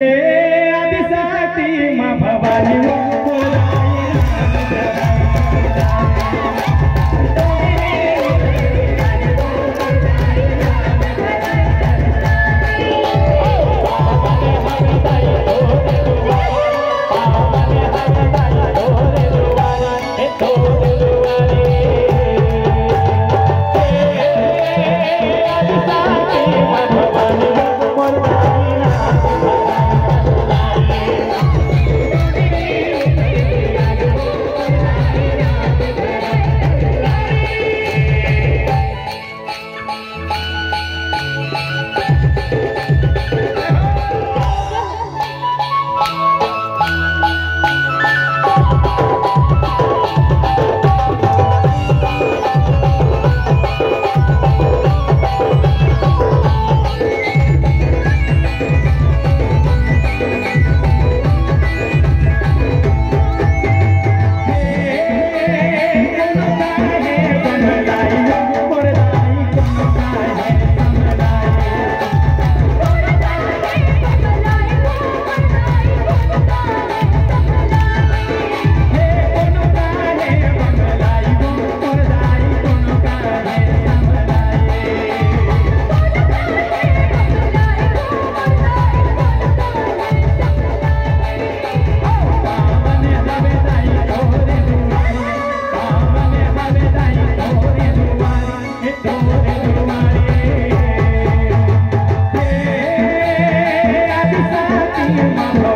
आदिशक्ति मा Bhavani Thank you.